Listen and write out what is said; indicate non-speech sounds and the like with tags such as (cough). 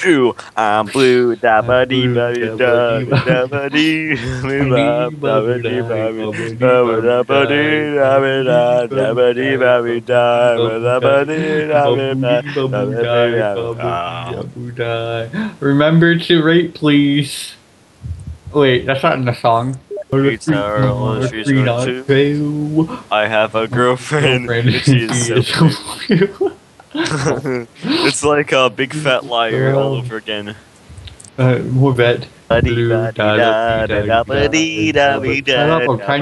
true. I'm blue. Da ba dee ba dee da da ba dee ba ba dee ba dee ba da ba dee da ba da da ba dee ba dee da ba da ba dee da ba da da ba dee da. Remember to rate, please. Wait, that's not in the song. Streets are on, streets Three are not two. fail. I have a girlfriend. Girlfriend, She is so she is so- (laughs) it's like a big fat liar all over again. Uh, more vet. Ba-dee-ba-dee-da, da-da-ba-dee-da-dee-da. Shut up, I'm trying